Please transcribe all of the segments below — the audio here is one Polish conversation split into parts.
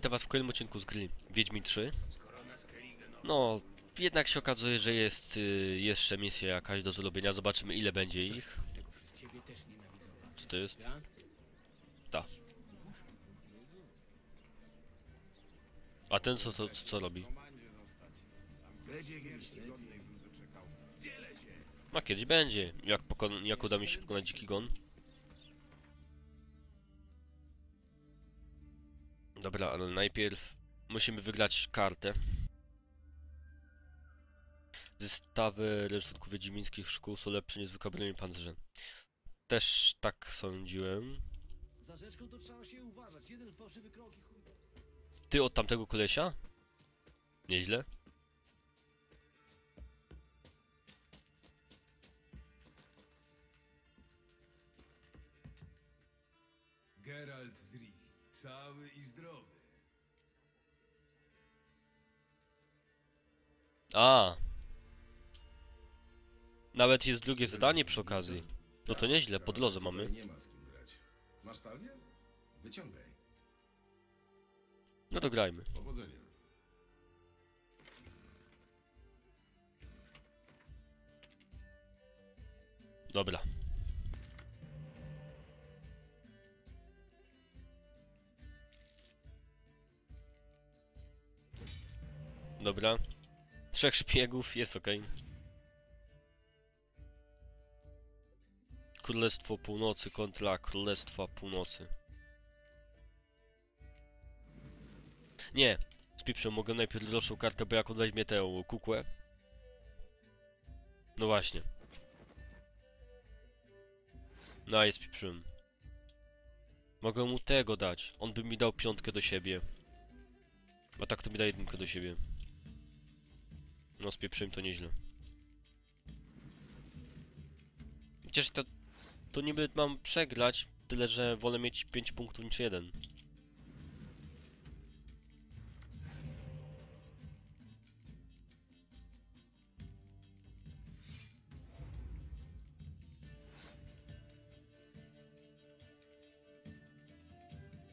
Witam was w kolejnym odcinku z gry Wiedźmin 3. No, jednak się okazuje, że jest y, jeszcze misja jakaś do zrobienia. Zobaczymy ile będzie ich. Co to jest? Ta. A ten co, co, co, robi? A kiedyś będzie. Jak, jak uda mi się pokonać dziki gon. Dobra, ale najpierw musimy wygrać kartę. Zestawy rynsztunków wiedźmińskich szkół są lepsze niż zwykłe pancerze. Też tak sądziłem. Za rzeczką to trzeba się uważać. Jeden fałszywy krok i chuj. Ty od tamtego kolesia? Nieźle. Geralt z Rivi, cały A. Nawet jest drugie zadanie przy okazji. No to nieźle, pod mamy. Nie ma z kim grać. Masz talię? Wyciągaj. No to grajmy. Powodzenia. Dobra. Dobra. Trzech szpiegów, jest ok. Królestwo Północy kontra Królestwa Północy. Nie, z pieprzem mogę najpierw droższą kartę, bo jak on weźmie tę kukłę. No właśnie. No jest pieprzyłem. Mogę mu tego dać. On by mi dał piątkę do siebie. A tak to mi da jedynkę do siebie. No z pieprzyłem to nieźle. Chociaż to... To niby mam przegrać, tyle że wolę mieć 5 punktów niż jeden.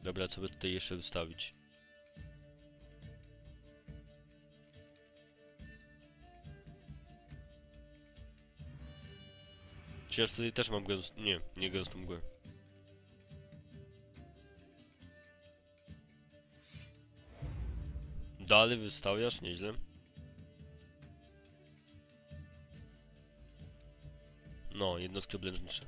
Dobra, co by tutaj jeszcze wystawić? Przecież tutaj też mam gęst... Nie, nie gęstą mgłę. Dalej wystawiasz? Nieźle. No, jednostki oblężnicze.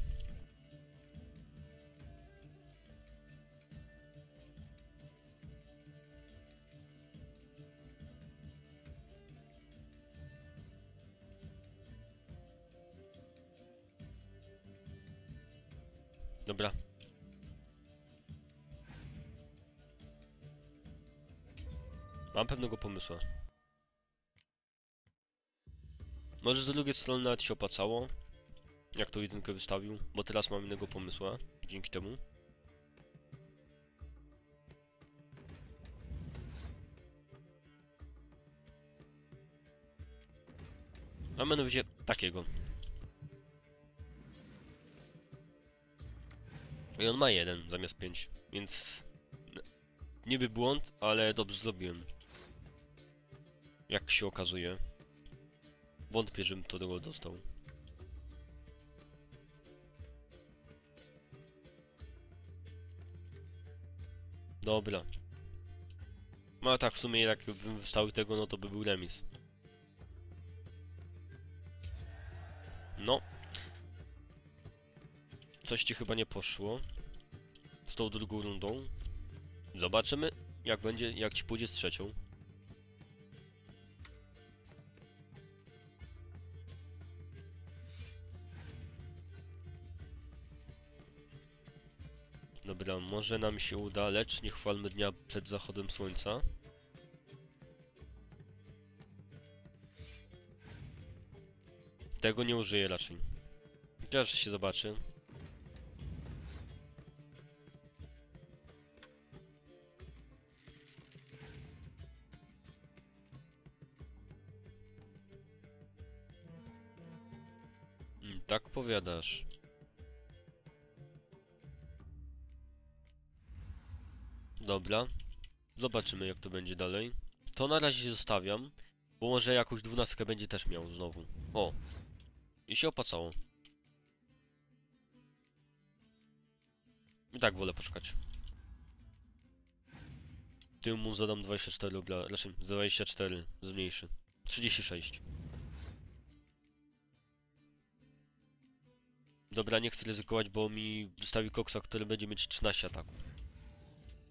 Pewnego pomysłu. Może z drugiej strony nawet się opłacało, jak tą jedynkę wystawił, bo teraz mam innego pomysła, dzięki temu. A mianowicie takiego. I on ma jeden zamiast pięć, więc niby błąd, ale dobrze zrobiłem. Jak się okazuje. Wątpię, żebym to tego dostał. Dobra. No tak, w sumie jakbym wystawił tego, no to by był remis. No. Coś ci chyba nie poszło. Z tą drugą rundą. Zobaczymy, jak będzie, jak ci pójdzie z trzecią. Dobra, może nam się uda, lecz nie chwalmy dnia przed zachodem słońca. Tego nie użyję raczej. Chociaż się zobaczy. Mm, tak powiadasz. Dobra. Zobaczymy jak to będzie dalej. To na razie zostawiam, bo może jakąś dwunastkę będzie też miał znowu. O! I się opłacało. I tak wolę poczekać. Tym mu zadam 24 rubla, raczej 24, zmniejszy. 36. Dobra, nie chcę ryzykować, bo mi wystawi koksa, który będzie mieć 13 ataków.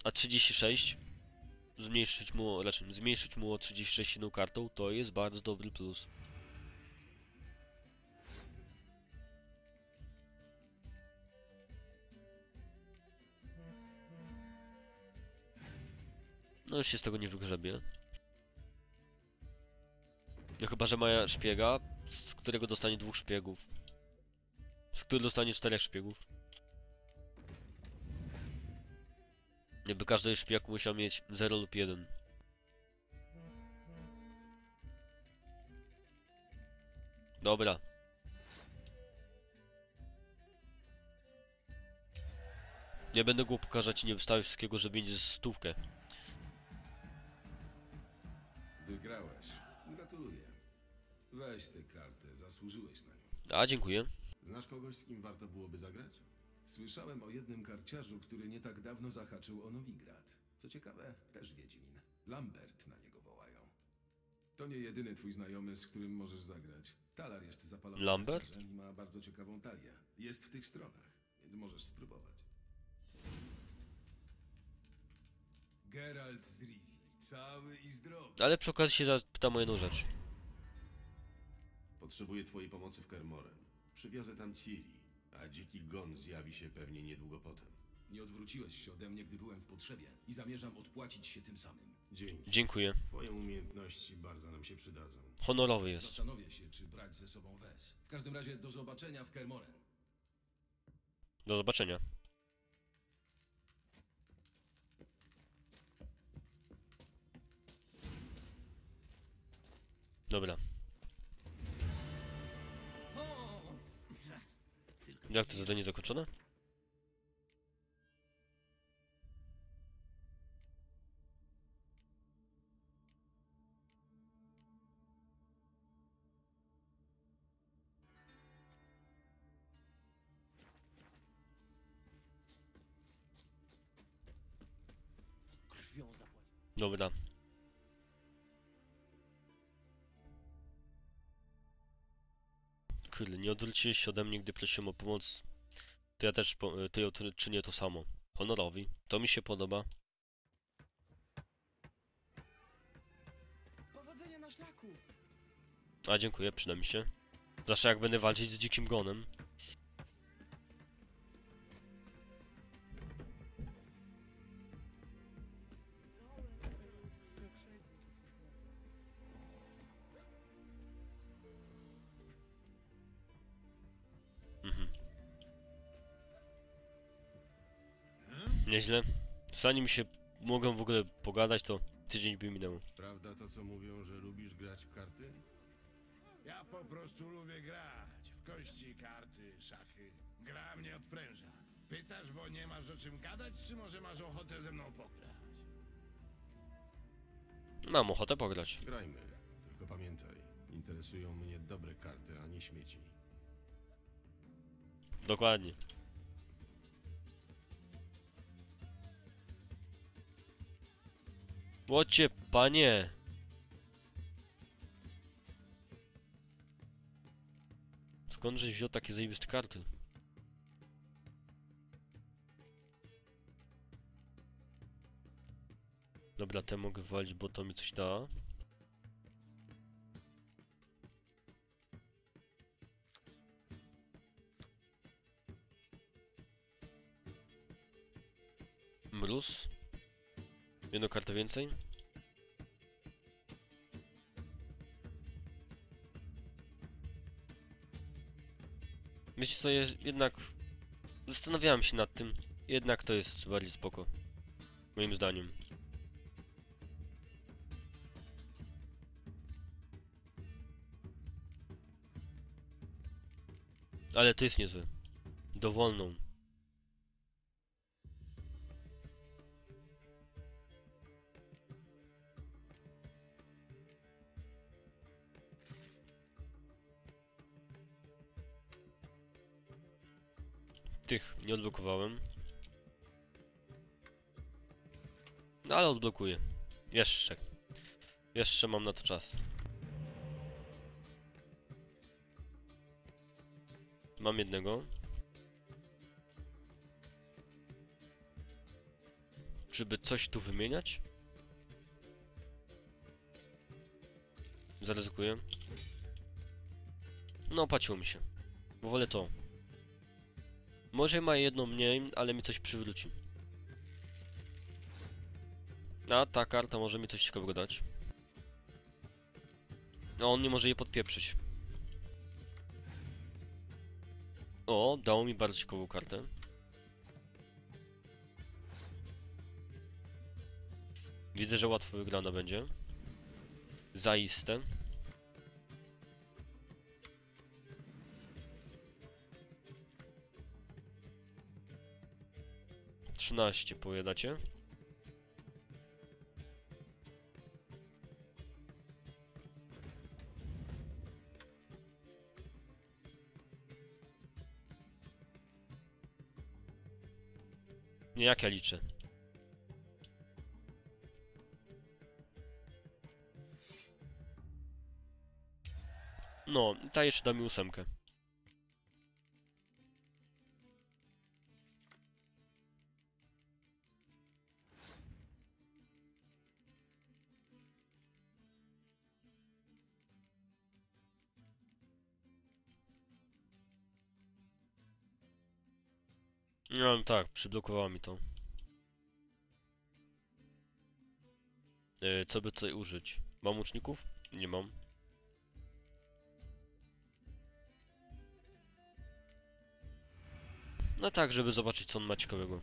A 36 zmniejszyć mu, raczej zmniejszyć mu o 36 jedną kartą, to jest bardzo dobry plus. No już się z tego nie wygrzebie. No chyba, że ma szpiega, z którego dostanie dwóch szpiegów. Z którego dostanie czterech szpiegów. Jakby każdy szpieg musiał mieć 0 lub 1. Dobra. Nie będę go pokazać i nie wystawię wszystkiego, że będzie stówkę. Wygrałeś. Gratuluję. Weź tę kartę, zasłużyłeś na nią. A, dziękuję. Znasz kogoś, z kim warto byłoby zagrać? Słyszałem o jednym karciarzu, który nie tak dawno zahaczył o Nowigrad. Co ciekawe, też Wiedźmin. Lambert na niego wołają. To nie jedyny twój znajomy, z którym możesz zagrać. Talar jest zapalony Lambert? karciarzem i ma bardzo ciekawą talię. Jest w tych stronach, więc możesz spróbować. Geralt z Rivii, cały i zdrowy. Ale przy okazji się zapytam o jedną rzecz. Potrzebuję twojej pomocy w Kermoren. Przywiozę tam Ciri, a dziki gon zjawi się pewnie niedługo potem. Nie odwróciłeś się ode mnie, gdy byłem w potrzebie i zamierzam odpłacić się tym samym. Dzięki. Dziękuję. Twoje umiejętności bardzo nam się przydadzą. Honorowy jest. Zastanowię się, czy brać ze sobą Wes. W każdym razie do zobaczenia w Kermoren. Do zobaczenia. Dobra. Jak to zadanie zakończone? Nie odwróciłeś się ode mnie, gdy prosiłem o pomoc. To ja też to ja to czynię to samo. Honorowi. To mi się podoba. Powodzenia na szlaku! A dziękuję, przyda mi się. Zawsze jak będę walczyć z dzikim gonem. Nieźle. Zanim się mogę w ogóle pogadać, to tydzień by minął. Prawda to, co mówią, że lubisz grać w karty? Ja po prostu lubię grać. W kości, karty, szachy. Gra mnie odpręża. Pytasz, bo nie masz o czym gadać, czy może masz ochotę ze mną pograć? Mam ochotę pograć. Grajmy. Tylko pamiętaj, interesują mnie dobre karty, a nie śmieci. Dokładnie. Łocie, panie! Skądżeś wziął takie zajebiste karty? Dobra, te mogę walić, bo to mi coś da. Mróz. Jedną kartę więcej. Wiecie co, jednak zastanawiałem się nad tym. Jednak to jest bardziej spoko. Moim zdaniem. Ale to jest niezłe. Dowolną. Tych nie odblokowałem. No ale odblokuję. Jeszcze. Jeszcze mam na to czas. Mam jednego. Żeby coś tu wymieniać? Zaryzykuję. No, opaciło mi się. Bo wolę to. Może ma jedno mniej, ale mi coś przywróci. A ta karta może mi coś ciekawego dać. No, on nie może jej podpieprzyć. O, dało mi bardzo ciekawą kartę. Widzę, że łatwo wygrana będzie. Zaiste. Trzynaście pojadacie. Nie, jak ja liczę. No, ta jeszcze da mi ósemkę. Tak, przyblokowała mi to. E, co by tutaj użyć? Mam łuczników? Nie mam. No tak, żeby zobaczyć co on ma ciekawego.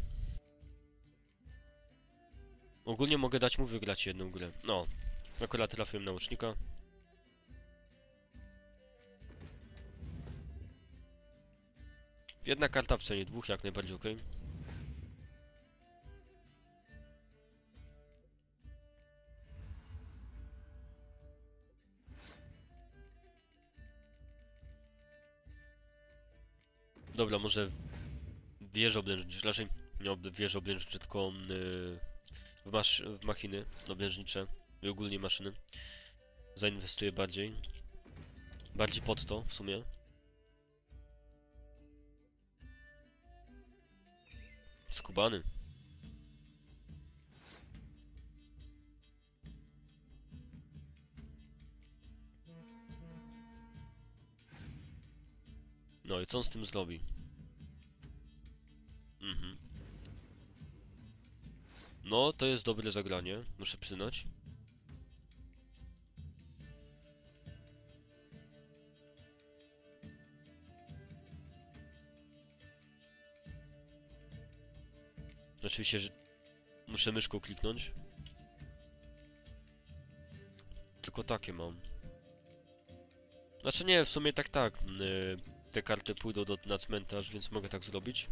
Ogólnie mogę dać mu wygrać jedną grę. No, akurat trafiłem na łucznika. Jedna karta w cenie dwóch, jak najbardziej ok. Dobra, może wieżę oblężnicze, raczej nie ob wieże oblężnicze, tylko yy, w, masz w machiny oblężnicze i ogólnie maszyny. Zainwestuję bardziej. Bardziej pod to w sumie. Skubany. No i co on z tym zrobi? Mhm. No, to jest dobre zagranie, muszę przyznać. Oczywiście, że muszę myszką kliknąć. Tylko takie mam. Znaczy nie, w sumie tak tak. Yy, te karty pójdą do, na cmentarz, więc mogę tak zrobić.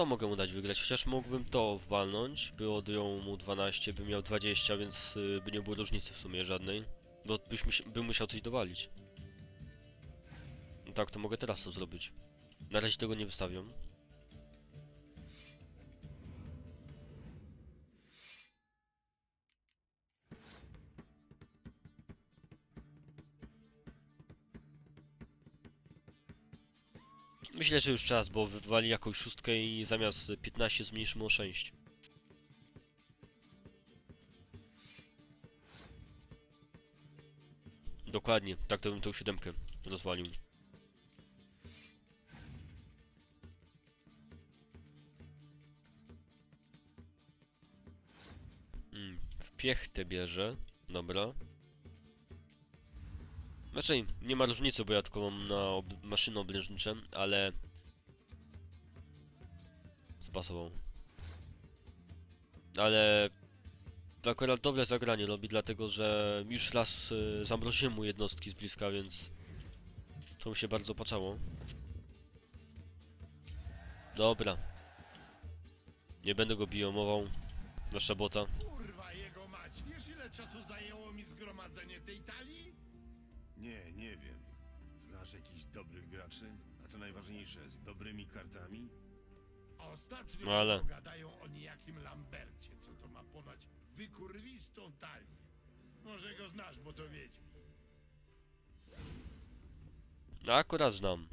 To mogę mu dać wygrać, chociaż mógłbym to walnąć, by odjął mu 12, by miał 20, więc y, by nie było różnicy w sumie żadnej. Bo byś musi bym musiał coś dowalić. No tak, to mogę teraz to zrobić. Na razie tego nie wystawiam. Myślę, że już czas, bo wywali jakąś szóstkę i zamiast 15 zmniejszymy o 6. Dokładnie, tak to bym tą siódemkę rozwalił. Mm, w piechtę bierze, dobra. Znaczy, nie ma różnicy, bo ja tylko mam na ob maszyny oblężnicze, ale... Spasował. Ale... To akurat dobre zagranie robi, dlatego że już raz y, zamroziłem mu jednostki z bliska, więc... To mu się bardzo paczało. Dobra. Nie będę go biomował. Nasza bota. Kurwa jego mać, wiesz ile czasu graczy? A co najważniejsze, z dobrymi kartami? Ostatnio No ale- gadają o niejakim Lambercie, co to ma ponoć wykurwistą talię. Może go znasz, bo to wiedźmi. No akurat znam.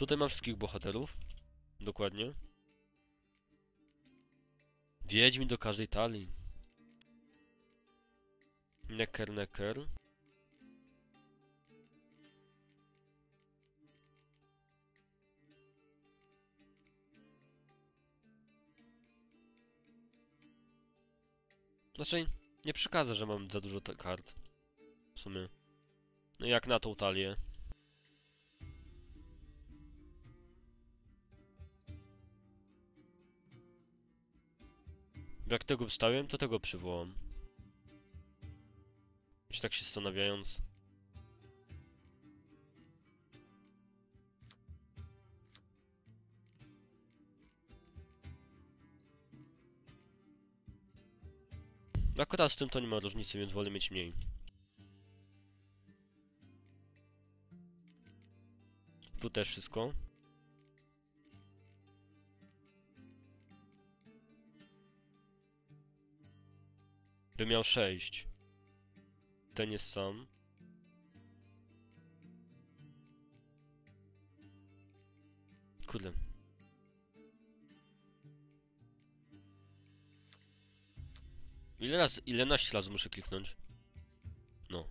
Tutaj mam wszystkich bohaterów. Dokładnie. Wiedźmi do każdej talii. Necker, necker. Znaczy, nie przekażę, że mam za dużo kart. W sumie. No jak na tą talię. Jak tego wstawiłem, to tego przywołam. Czy tak się zastanawiając. Akurat z tym to nie ma różnicy, więc wolę mieć mniej. Tu też wszystko. By miał 6. Ten jest sam. Kurde. Ile raz, ile naście razy muszę kliknąć? No.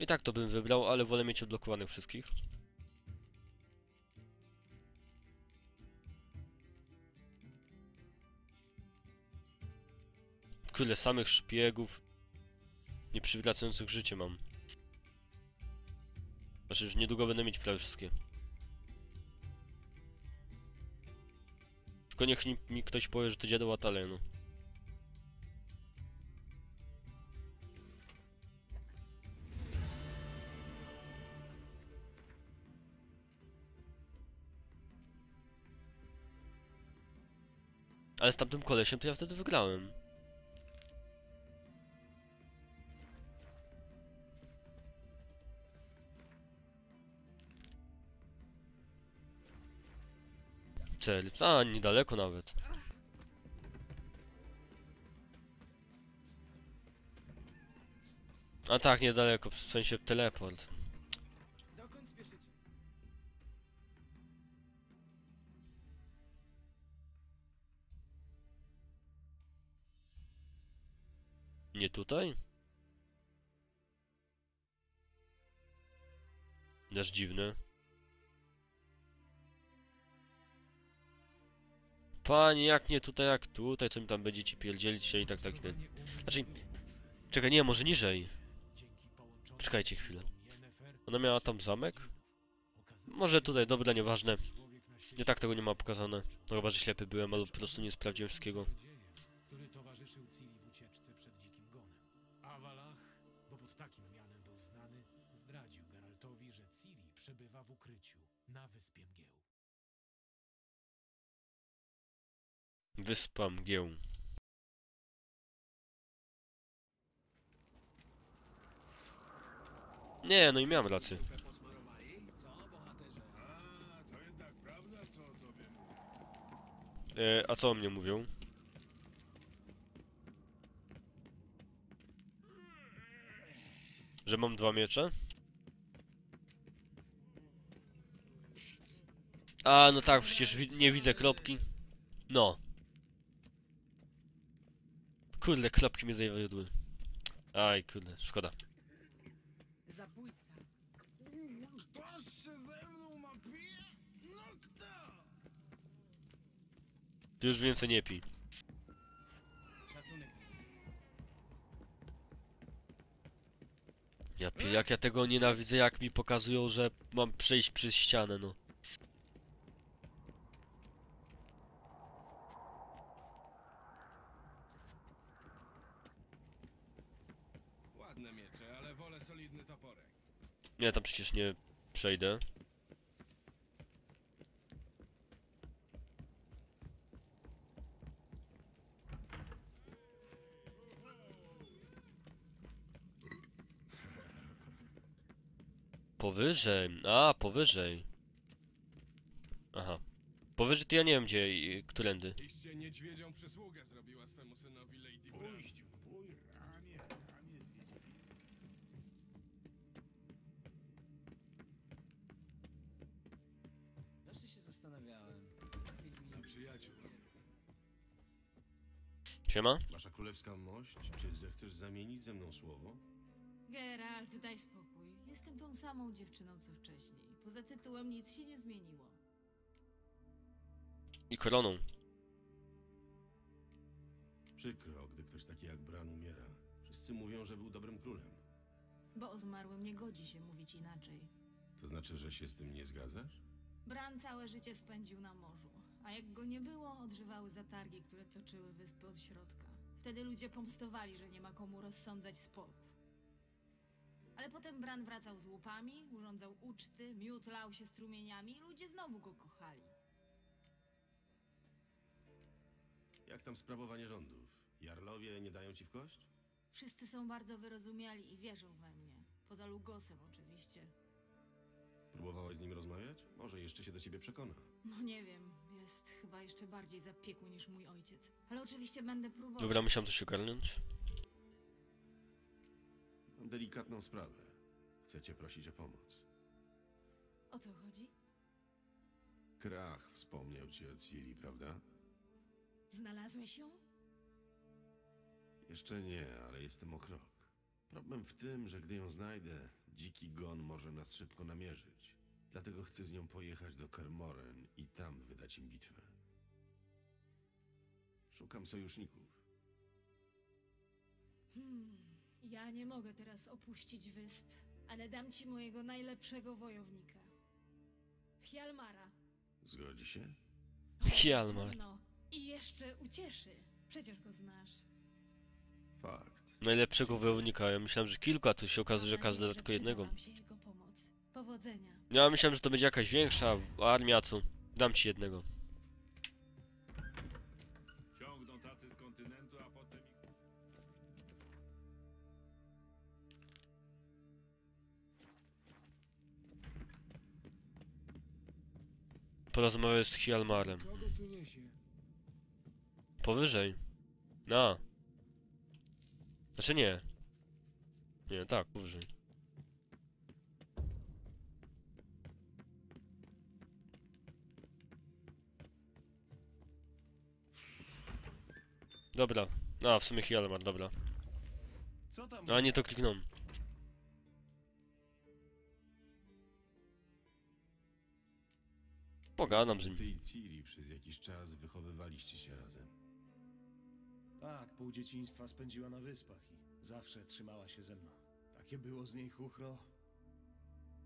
I tak to bym wybrał, ale wolę mieć odblokowanych wszystkich. Kurde, samych szpiegów nieprzywracających życie mam. Znaczy, już niedługo będę mieć prawie wszystkie. Tylko niech mi, ktoś powie, że to dziadowa talia, no. Ale z tamtym kolesiem to ja wtedy wygrałem. Cel. A, niedaleko nawet. A tak, niedaleko, w sensie teleport. Nie tutaj? Też dziwne. Panie, jak nie tutaj, jak tutaj, co mi tam będziecie pierdzielić się i tak, tak, i tak. Znaczy, czekaj, nie, może niżej. Czekajcie chwilę. Ona miała tam zamek? Może tutaj, dobra, nieważne. Nie tak tego nie ma pokazane. No chyba, że ślepy byłem, albo po prostu nie sprawdziłem wszystkiego. zdradził Geraltowi, że przebywa w ukryciu na wyspie mgieł. Wyspa mgieł. Nie, no i miałem rację. E, a co o mnie mówią? Że mam dwa miecze? A, no tak, przecież nie widzę kropki. No. Kurde, kropki mnie zawiodły. Aj, kurde, szkoda. Zabójca. Się ze mną mapie? No kto? Ty już więcej nie pij. Szacunek. Ja pie- jak ja tego nienawidzę, jak mi pokazują, że mam przejść przez ścianę, no. Ładne miecze, ale wolę solidny toporek. Nie, tam przecież nie przejdę. Powyżej. A, powyżej. Aha. Powyżej to ja nie wiem gdzie, i- którędy. Iście niedźwiedzią przysługę zrobiła swemu synowi Lady Brown. Siema? Wasza królewska mość, czy zechcesz zamienić ze mną słowo? Geralt, daj spokój. Jestem tą samą dziewczyną co wcześniej. Poza tytułem nic się nie zmieniło. I koroną. Przykro, gdy ktoś taki jak Bran umiera. Wszyscy mówią, że był dobrym królem. Bo o zmarłym nie godzi się mówić inaczej. To znaczy, że się z tym nie zgadzasz? Bran całe życie spędził na morzu, a jak go nie było, odżywały zatargi, które toczyły wyspy od środka. Wtedy ludzie pomstowali, że nie ma komu rozsądzać sporów. Ale potem Bran wracał z łupami, urządzał uczty, miód lał się strumieniami i ludzie znowu go kochali. Jak tam sprawowanie rządów? Jarlowie nie dają ci w kość? Wszyscy są bardzo wyrozumiali i wierzą we mnie. Poza Lugosem oczywiście. Próbowałaś z nim rozmawiać? Może jeszcze się do ciebie przekona. No nie wiem, jest chyba jeszcze bardziej zapiekły niż mój ojciec. Ale oczywiście będę próbował. Dobra, musiałem coś ogarnąć. Mam delikatną sprawę. Chcę cię prosić o pomoc. O co chodzi? Krach wspomniał ci o Ciri, prawda? Znalazłeś ją? Jeszcze nie, ale jestem o krok. Problem w tym, że gdy ją znajdę, dziki gon może nas szybko namierzyć. Dlatego chcę z nią pojechać do Kermoren i tam wydać im bitwę. Szukam sojuszników. Hmm, ja nie mogę teraz opuścić wysp, ale dam ci mojego najlepszego wojownika. Hjalmara. Zgodzi się? Hjalmar. No, i jeszcze ucieszy. Przecież go znasz. Fakt. Najlepszego wojownika. Ja myślałem, że kilku, a tu się okazuje, że każdy tylko jednego. się jego. Powodzenia. Ja myślałem, że to będzie jakaś większa armia, co? Dam ci jednego. Ciągną tacy z kontynentu, a potem... Porozmawiaj z Hjalmarem. Kogo tu niesie? Powyżej. No. Znaczy nie. Nie, tak, powyżej. Dobra. A, w sumie Hjalmar, dobra. Co tam? A nie to kliknąłem. Pogadam z nim. Ty i Ciri przez jakiś czas wychowywaliście się razem. Tak, pół dzieciństwa spędziła na wyspach i zawsze trzymała się ze mną. Takie było z niej chuchro.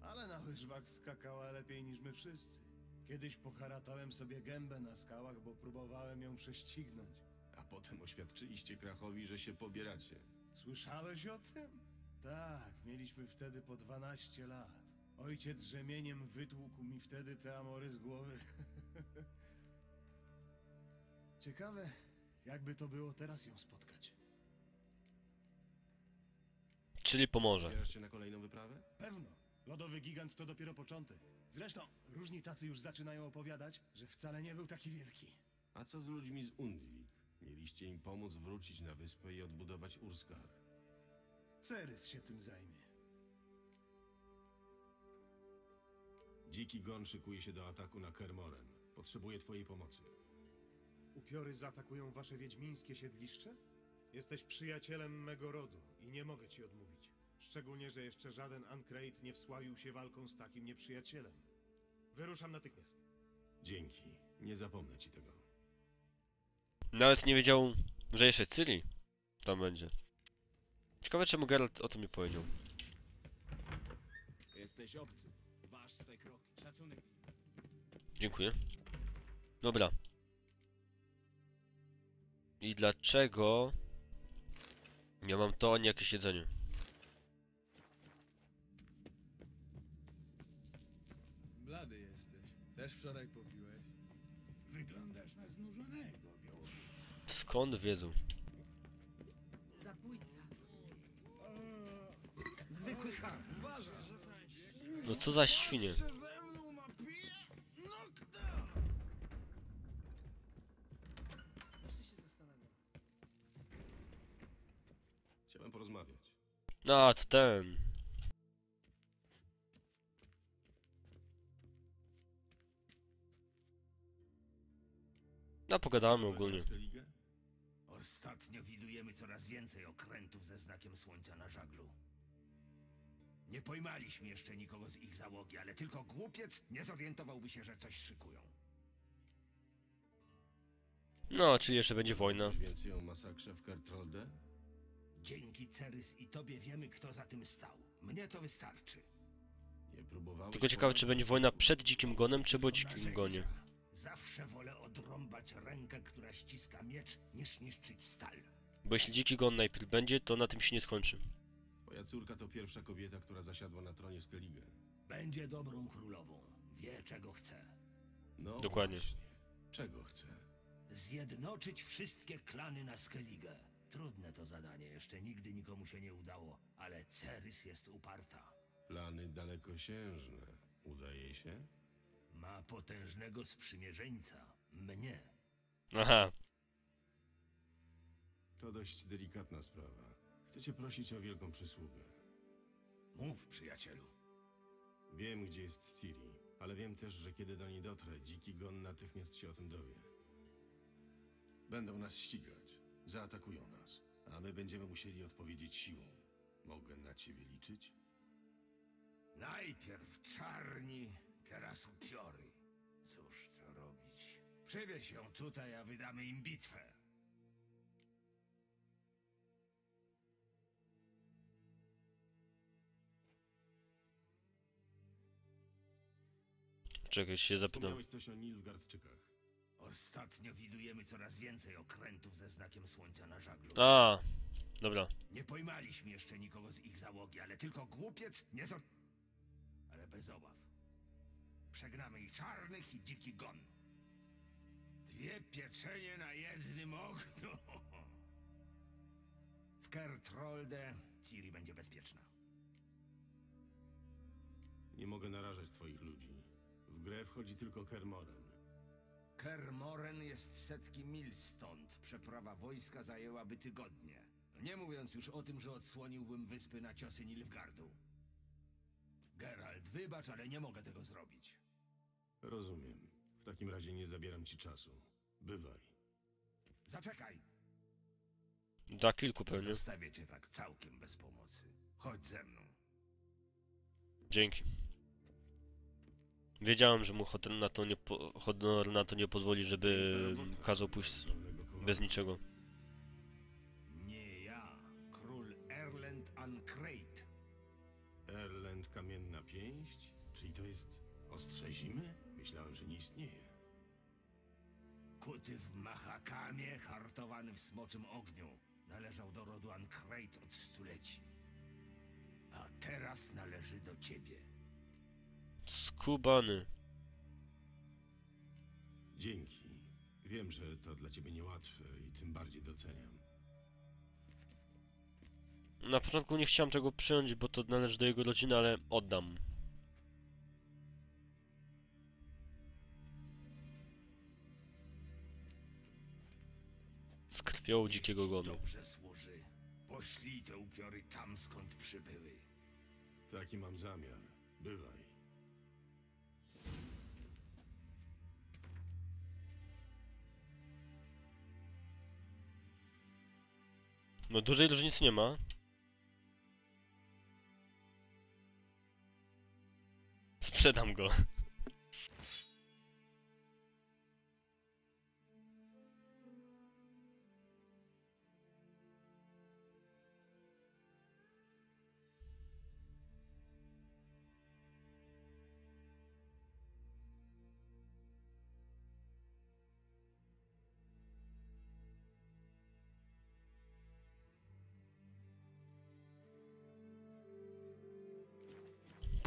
Ale na łyżwach skakała lepiej niż my wszyscy. Kiedyś poharatałem sobie gębę na skałach, bo próbowałem ją prześcignąć. Potem oświadczyliście Krachowi, że się pobieracie. Słyszałeś o tym? Tak, mieliśmy wtedy po 12 lat. Ojciec rzemieniem wytłukł mi wtedy te amory z głowy. Ciekawe, jakby to było teraz ją spotkać. Czyli pomoże. Bierasz się na kolejną wyprawę? Pewno. Lodowy gigant to dopiero początek. Zresztą, różni tacy już zaczynają opowiadać, że wcale nie był taki wielki. A co z ludźmi z Undwik? Mieliście im pomóc wrócić na wyspę i odbudować Urskar. Cerys się tym zajmie. Dziki gon szykuje się do ataku na Kermoren. Potrzebuje twojej pomocy. Upiory zaatakują wasze wiedźmińskie siedliszcze? Jesteś przyjacielem mego rodu i nie mogę ci odmówić. Szczególnie, że jeszcze żaden Ancrate nie wsławił się walką z takim nieprzyjacielem. Wyruszam natychmiast. Dzięki. Nie zapomnę ci tego. Nawet nie wiedział, że jeszcze Ciri tam będzie. Ciekawe czemu Geralt o tym nie powiedział. jesteś obcy. Waż swe kroki. Szacunek. Dziękuję. Dobra. I dlaczego nie mam to ani jakieś jedzenie? Blady jesteś. Też wczoraj popiłeś. Skąd wiedzą? Zabójca. Zwykły ham. No co za świnie? No. Chciałem porozmawiać. A, to ten. No pogadamy ogólnie. Ostatnio widujemy coraz więcej okrętów ze znakiem słońca na żaglu. Nie pojmaliśmy jeszcze nikogo z ich załogi, ale tylko głupiec nie zorientowałby się, że coś szykują. No, czyli jeszcze będzie wojna. Coś więcej o masakrze w Kertrolde? Dzięki Cerys i tobie wiemy, kto za tym stał. Mnie to wystarczy. Nie próbowałeś... Tylko ciekawe, czy będzie wojna przed Dzikim Gonem, czy po Dzikim Gonie. Zawsze wolę odrąbać rękę, która ściska miecz, niż niszczyć stal. Bo jeśli Dziki Gon najpierw będzie, to na tym się nie skończy. Twoja córka to pierwsza kobieta, która zasiadła na tronie Skellige. Będzie dobrą królową. Wie, czego chce. No Dokładnie. Właśnie. Czego chce? Zjednoczyć wszystkie klany na Skellige. Trudne to zadanie, jeszcze nigdy nikomu się nie udało, ale Cerys jest uparta. Plany dalekosiężne. Udaje się? Ma potężnego sprzymierzeńca. Mnie. Aha, To dość delikatna sprawa. Chcę cię prosić o wielką przysługę. Mów, przyjacielu. Wiem, gdzie jest Ciri, ale wiem też, że kiedy do niej dotrę, dziki gon natychmiast się o tym dowie. Będą nas ścigać, zaatakują nas, a my będziemy musieli odpowiedzieć siłą. Mogę na ciebie liczyć? Najpierw czarni, teraz upiory. Cóż to robić? Przywieź ją tutaj, a wydamy im bitwę. czekaj, się zapytam. Wspomniałeś coś o Nilfgaardczykach. Ostatnio widujemy coraz więcej okrętów ze znakiem słońca na żaglu. A, dobra. Nie pojmaliśmy jeszcze nikogo z ich załogi, ale tylko głupiec nie zor... Ale bez obaw. Przegnamy i czarnych, i dziki gon. Dwie pieczenie na jednym ogniu. W Kertrolde Ciri będzie bezpieczna. Nie mogę narażać twoich ludzi. W grę wchodzi tylko Kermoren. Kermoren jest setki mil stąd. Przeprawa wojska zajęłaby tygodnie. Nie mówiąc już o tym, że odsłoniłbym wyspy na ciosy Nilfgardu. Geralt, wybacz, ale nie mogę tego zrobić. Rozumiem. W takim razie nie zabieram ci czasu. Bywaj. Zaczekaj! Dla kilku pewnie. Zostawię cię tak całkiem bez pomocy. Chodź ze mną. Dzięki. Wiedziałem, że mu honor na to nie, po, na to nie pozwoli, żeby kazał pójść bez niczego. Nie ja, król Erlend Ancrate. Erlend Kamienna Pięść? Czyli to jest ostrze zimy? Myślałem, że nie istnieje. Kuty w Mahakamie, hartowany w smoczym ogniu. Należał do rodu Ancrate od stuleci. A teraz należy do ciebie. Skubany. Dzięki. Wiem, że to dla ciebie niełatwe i tym bardziej doceniam. Na początku nie chciałem tego przyjąć, bo to należy do jego rodziny, ale oddam. Krwią dzikiego gonu. Dobrze służy. Poślij te upiory tam, skąd przybyły. Taki mam zamiar. Bywaj. No dużej różnicy nie ma. Sprzedam go.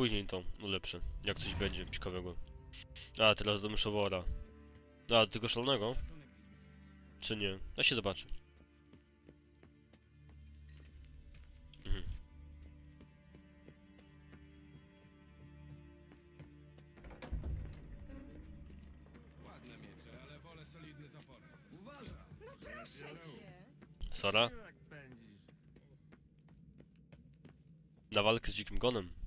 Później to ulepszę, jak coś będzie ciekawego. A, teraz do myszowora. A, tego szalonego? Czy nie? Ja się zobaczę. Mhm. Sara? Na walkę z dzikim gonem.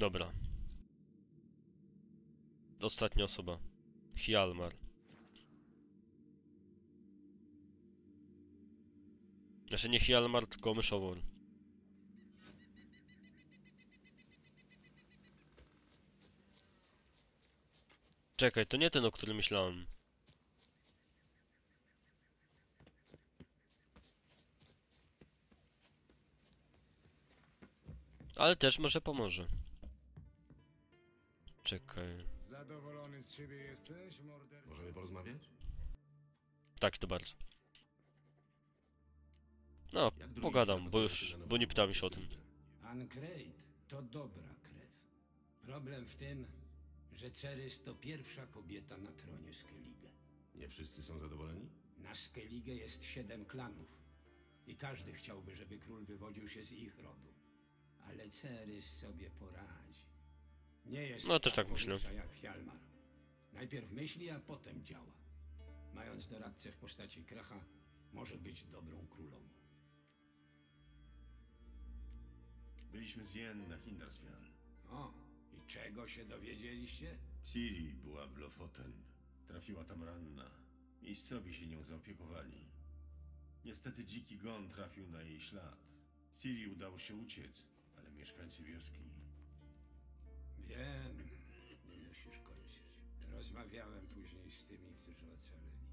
Dobra. Ostatnia osoba. Hjalmar. Znaczy nie Hjalmar, tylko myszowor. Czekaj, to nie ten, o którym myślałem. Ale też może pomoże. Czekaj. Zadowolony z siebie jesteś, morderca? Możemy porozmawiać? Tak, to bardzo. No, Jak drugi pogadam, bo już, bo nie pytałem się o tym. Ancrate to dobra krew. Problem w tym, że Cerys to pierwsza kobieta na tronie Skellige. Nie wszyscy są zadowoleni? Na Skellige jest siedem klanów i każdy chciałby, żeby król wywodził się z ich rodu. Ale Cerys sobie poradzi. Nie jest No, też taka tak myślę. jak Hjalmar. Najpierw myśli, a potem działa. Mając doradcę w postaci Kracha, może być dobrą królową. Byliśmy z Jen na Hindarsfjall. O, i czego się dowiedzieliście? Ciri była w Lofoten. Trafiła tam ranna. Miejscowi się nią zaopiekowali. Niestety dziki gon trafił na jej ślad. Ciri udało się uciec, ale mieszkańcy wioski... Wiem, nie musisz kończyć. Rozmawiałem później z tymi, którzy ocaleli.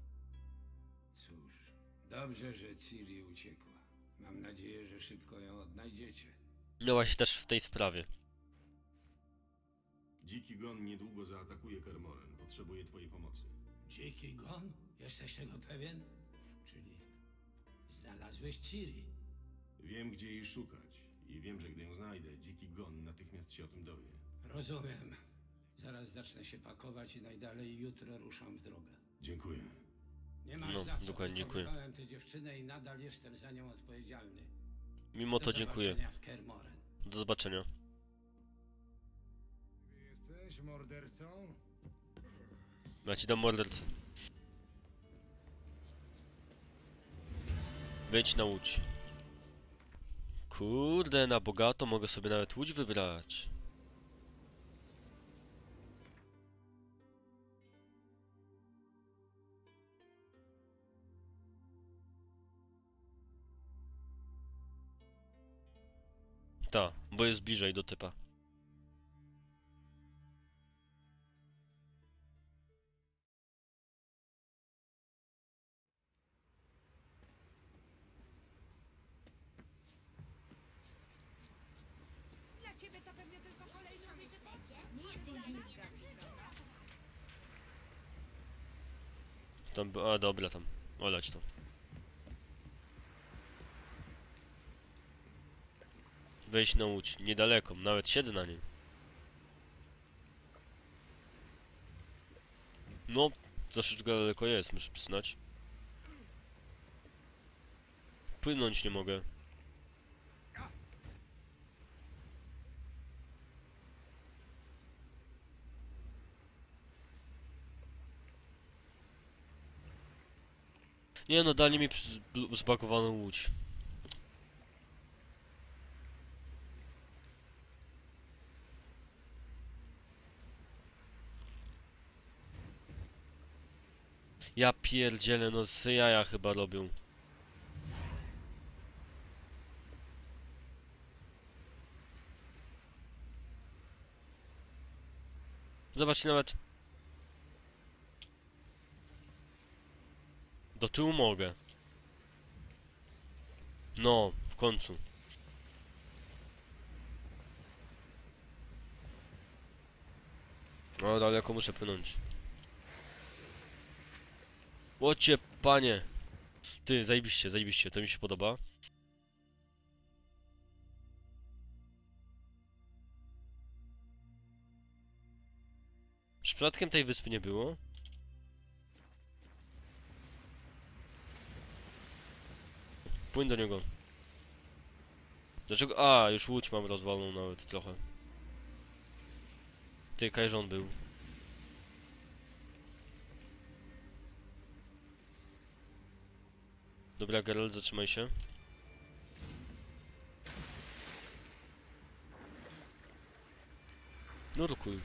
Cóż, dobrze, że Ciri uciekła. Mam nadzieję, że szybko ją odnajdziecie. No właśnie też w tej sprawie. Dziki gon niedługo zaatakuje Kermoren. Potrzebuje twojej pomocy. Dziki gon? Jesteś tego pewien? Czyli znalazłeś Ciri? Wiem, gdzie jej szukać. I wiem, że gdy ją znajdę, dziki gon natychmiast się o tym dowie. Rozumiem. Zaraz zacznę się pakować i najdalej jutro ruszam w drogę. Dziękuję. Nie masz No, za co. dokładnie, dziękuję. Tę dziewczynę i nadal jestem za nią odpowiedzialny. Mimo Do to dziękuję. zobaczenia Kermoren. Do zobaczenia. Jesteś mordercą? Ja ci dam mordercę. Wejdź na łódź. Kurde, na bogato mogę sobie nawet łódź wybrać. Ta, bo jest bliżej do typa. Dla ciebie to pewnie tylko kolejny Nie jesteś z nimi. Tam, a dobra, tam. Olać to. Wejść na łódź, niedaleko, nawet siedzę na niej. No, troszeczkę daleko jest, muszę przyznać. Płynąć nie mogę. Nie no, dali mi zb- zbagowaną łódź. Ja pierdzielę, no z jaja chyba robią. Zobaczcie nawet... Do tyłu mogę. No, w końcu. No, daleko muszę płynąć. Łocie, panie! Ty, zajebiście, zajebiście, to mi się podoba. Przypadkiem tej wyspy nie było? Płyń do niego. Dlaczego? A, już łódź mam rozwaloną nawet trochę. Ty, Kajżon był. Dobra, Geralt, zatrzymaj się. Nurkuj.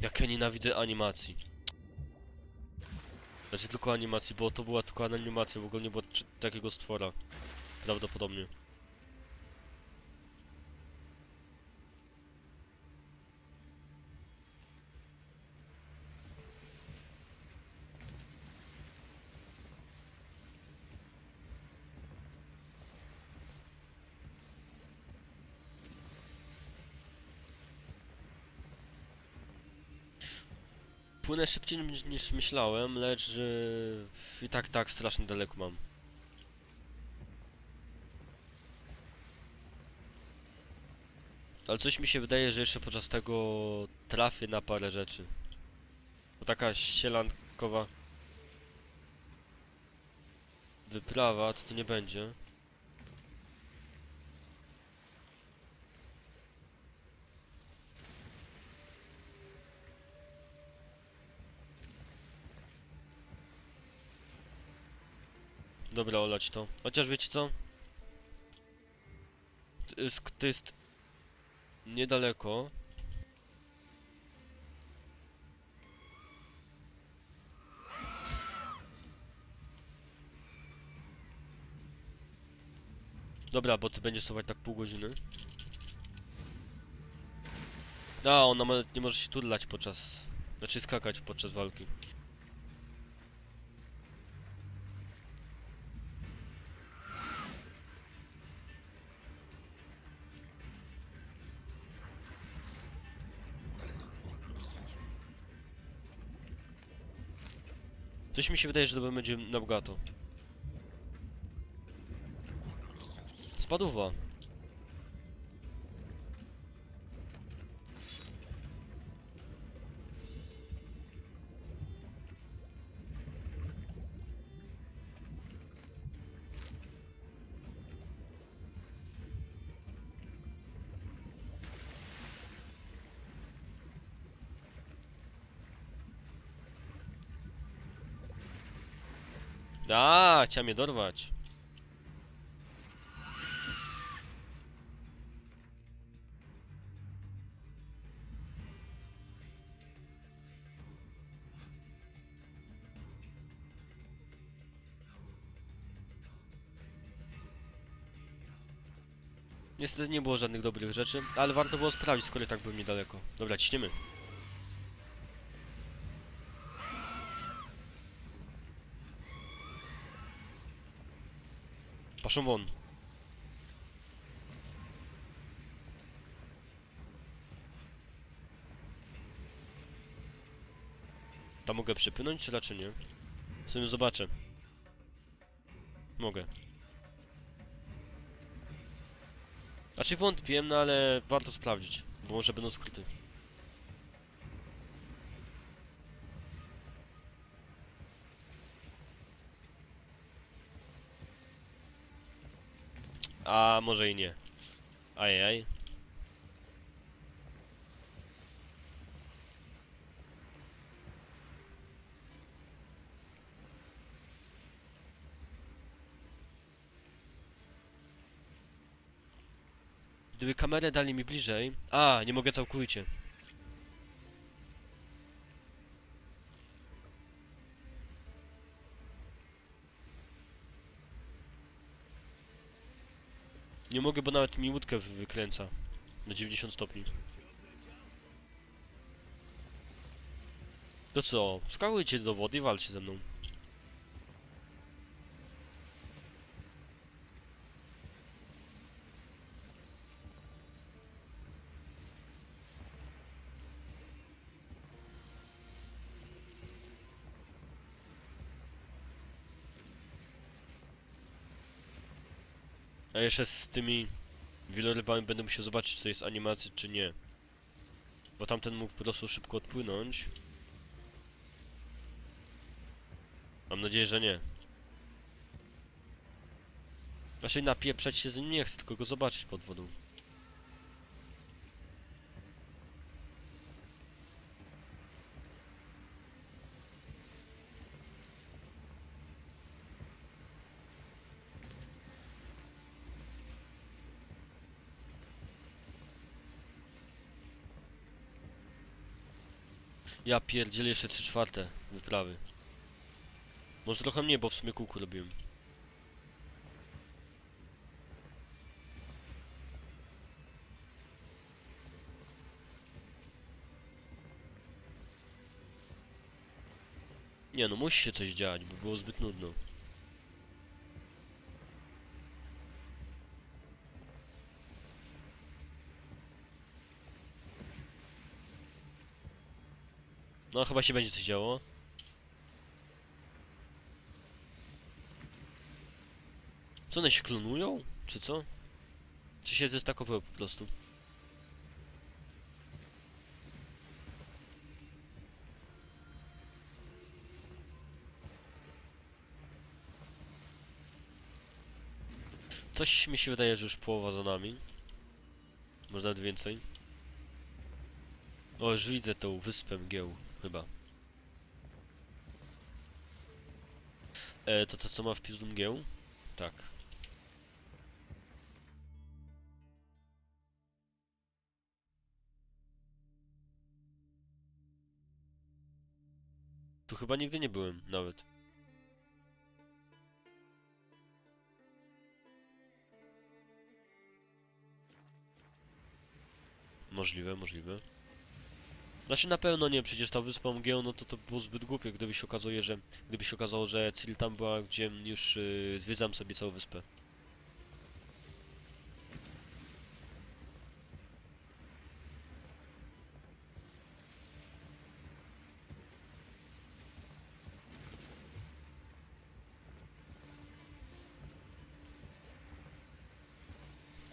Jak ja nienawidzę animacji. Znaczy tylko animacji, bo to była tylko animacja, w ogóle nie było takiego stwora. Prawdopodobnie. Płynę szybciej niż, niż myślałem, lecz yy, i tak tak strasznie daleko mam. Ale coś mi się wydaje, że jeszcze podczas tego trafię na parę rzeczy. Bo taka sielankowa wyprawa to to nie będzie. Dobra, olać to. Chociaż wiecie co? To jest, to jest niedaleko. Dobra, bo ty będziesz stować tak pół godziny. A, ona nie może się turlać podczas... Znaczy skakać podczas walki. Coś mi się wydaje, że to będzie na bogato. Spadówa. A, chciał mnie dorwać. Niestety nie było żadnych dobrych rzeczy, ale warto było sprawdzić, skoro tak byłem niedaleko. Dobra, ciśniemy. Paszą won. Tam mogę przypłynąć, czy raczej nie? W sumie zobaczę. Mogę. Znaczy wątpię, no ale warto sprawdzić, bo może będą skryty. A może i nie. Ajaj. Gdyby kamerę dali mi bliżej... A, nie mogę całkowicie. Nie mogę, bo nawet mi łódkę wy- wykręca. Na 90 stopni. To co? Skakujcie do wody i walcie ze mną. A jeszcze z tymi wielorybami będę musiał zobaczyć, czy to jest animacja, czy nie. Bo tamten mógł po prostu szybko odpłynąć. Mam nadzieję, że nie. Znaczy napieprzać się z nim nie chcę, tylko go zobaczyć pod wodą. Ja pierdzielę jeszcze 3 czwarte wyprawy. Może trochę mniej, bo w sumie kółku robiłem. Nie no, musi się coś dziać, bo było zbyt nudno. No, chyba się będzie coś działo. Co one się klonują? Czy co? Czy się zestakowały po prostu? Coś mi się wydaje, że już połowa za nami. Może nawet więcej. O, już widzę tą wyspę mgieł, chyba. E, to to co ma wpis do mgieł? Tak. Tu chyba nigdy nie byłem, nawet. Możliwe, możliwe. Znaczy na pewno nie, przecież ta wyspa mgieł, no to to było zbyt głupie, gdyby się okazuje, że... Gdyby się okazało, że Cyril tam była, gdzie już yy, zwiedzam sobie całą wyspę.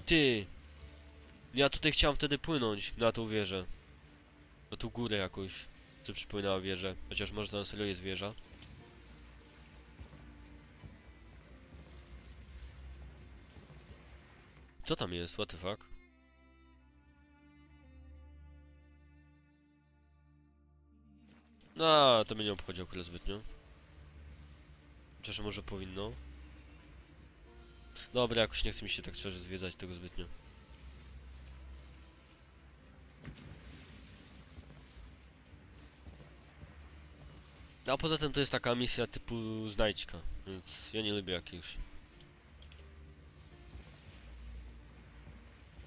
Ty! Ja tutaj chciałem wtedy płynąć na tą wieżę. Na tą górę jakoś, co przypominała wieżę. Chociaż może to na serio jest wieża. Co tam jest? What the fuck? No, to mnie nie obchodzi akurat zbytnio. Chociaż może powinno. Dobra, jakoś nie chce mi się tak szczerze zwiedzać tego zbytnio. A poza tym to jest taka misja typu znajdźka, więc ja nie lubię jakichś.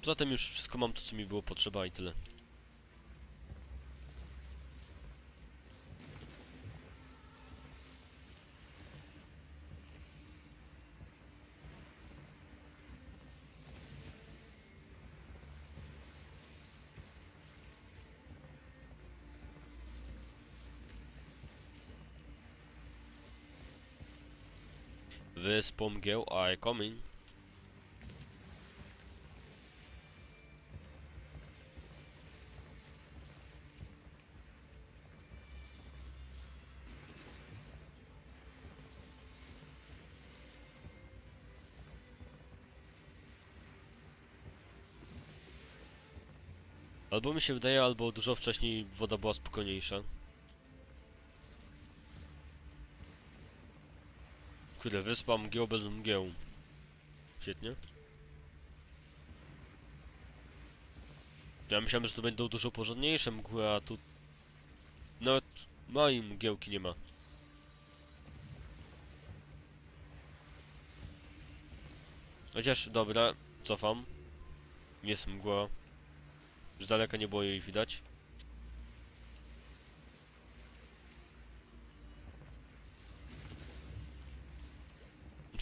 Poza tym już wszystko mam to co mi było potrzeba i tyle. Wyspą mgieł, I coming. Albo mi się wydaje, albo dużo wcześniej woda była spokojniejsza. Kurde, wyspa mgieł bez mgieł. Świetnie. Ja myślałem, że to będą dużo porządniejsze mgły, a tu... Nawet małej mgiełki nie ma. Chociaż, dobra, cofam. Jest mgła. Z daleka nie było jej widać.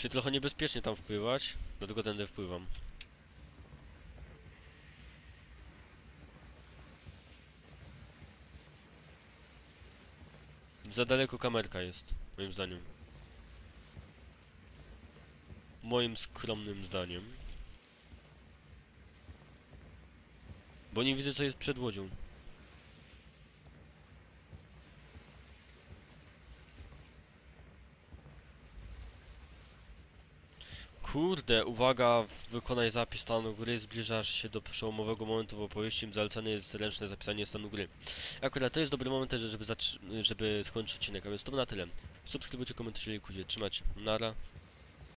Czy trochę niebezpiecznie tam wpływać, dlatego tędy wpływam. Za daleko kamerka jest, moim zdaniem. moim skromnym zdaniem. Bo nie widzę co jest przed łodzią. Kurde, uwaga, wykonaj zapis stanu gry, zbliżasz się do przełomowego momentu w opowieści, zalecane jest ręczne zapisanie stanu gry. Akurat to jest dobry moment żeby, żeby skończyć odcinek, a więc to na tyle. Subskrybujcie, komentujcie, lajkujcie, trzymać, nara.